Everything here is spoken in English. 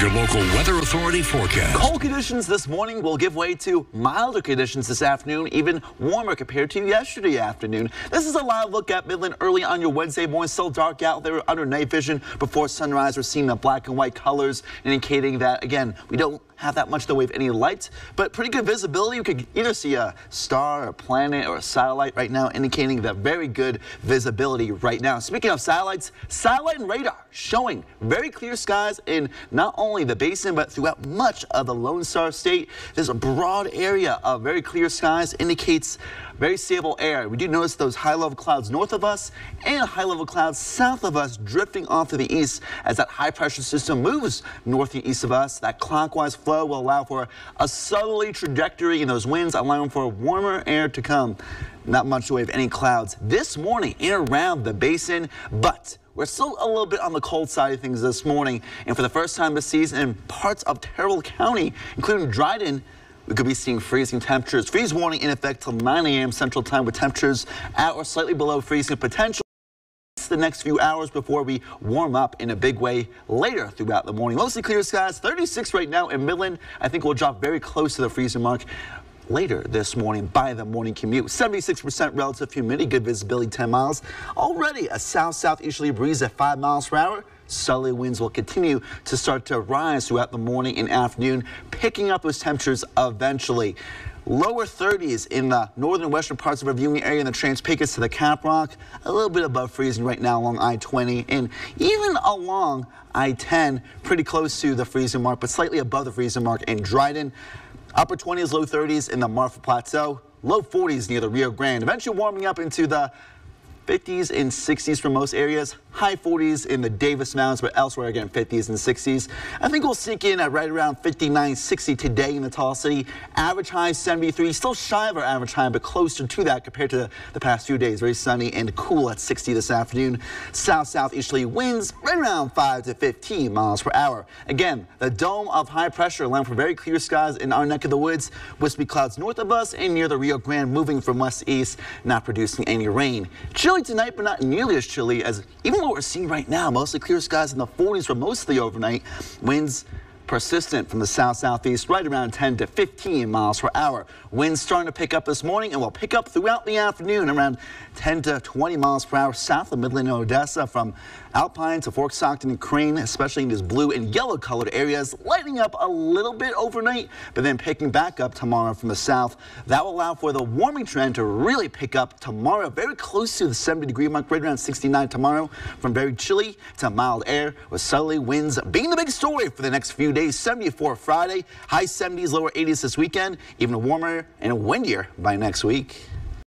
your local Weather Authority forecast. Cold conditions this morning will give way to milder conditions this afternoon, even warmer compared to yesterday afternoon. This is a live look at Midland early on your Wednesday morning. Still dark out there under night vision before sunrise. We're seeing the black and white colors indicating that, again, we don't have that much in the way of any light, but pretty good visibility. You could either see a star, a planet, or a satellite right now, indicating that very good visibility right now. Speaking of satellites, satellite and radar showing very clear skies in not only the basin, but throughout much of the Lone Star State. There's a broad area of very clear skies indicates very stable air. We do notice those high level clouds north of us and high level clouds south of us drifting off to the east as that high pressure system moves north and east of us. That clockwise flow will allow for a southerly trajectory in those winds, allowing for warmer air to come. Not much way of any clouds this morning in around the basin, but we're still a little bit on the cold side of things this morning. And for the first time this season in parts of Terrell County, including Dryden, we could be seeing freezing temperatures. Freeze warning in effect till 9 a.m. Central Time with temperatures at or slightly below freezing potential the next few hours before we warm up in a big way later throughout the morning. Mostly clear skies, 36 right now in Midland. I think we'll drop very close to the freezing mark later this morning by the morning commute. 76% relative humidity, good visibility 10 miles. Already a south-southeasterly breeze at 5 miles per hour. Southerly winds will continue to start to rise throughout the morning and afternoon, picking up those temperatures eventually. Lower 30s in the northern western parts of our viewing area in the Trans-Pecos to the Caprock. A little bit above freezing right now along I-20 and even along I-10 pretty close to the freezing mark but slightly above the freezing mark in Dryden. Upper 20s, low 30s in the Marfa Plateau. Low 40s near the Rio Grande. Eventually warming up into the 50s and 60s for most areas. High 40s in the Davis Mountains, but elsewhere again 50s and 60s. I think we'll sink in at right around 59, 60 today in the tall city. Average high 73, still shy of our average high, but closer to that compared to the past few days. Very sunny and cool at 60 this afternoon. South southeasterly winds right around 5 to 15 miles per hour. Again, the dome of high pressure allowing for very clear skies in our neck of the woods. Wispy clouds north of us and near the Rio Grande moving from west to east, not producing any rain. Chilly Chilly tonight, but not nearly as chilly as even what we're seeing right now. Mostly clear skies in the 40s for most of the overnight. Winds persistent from the south-southeast right around 10 to 15 miles per hour. Winds starting to pick up this morning and will pick up throughout the afternoon around 10 to 20 miles per hour south of Midland and Odessa from Alpine to Fort Stockton and Crane, especially in these blue and yellow colored areas, lighting up a little bit overnight, but then picking back up tomorrow from the south. That will allow for the warming trend to really pick up tomorrow, very close to the 70 degree mark, right around 69 tomorrow, from very chilly to mild air with southerly winds being the big story for the next few days days, 74 Friday, high 70s, lower 80s this weekend, even warmer and windier by next week.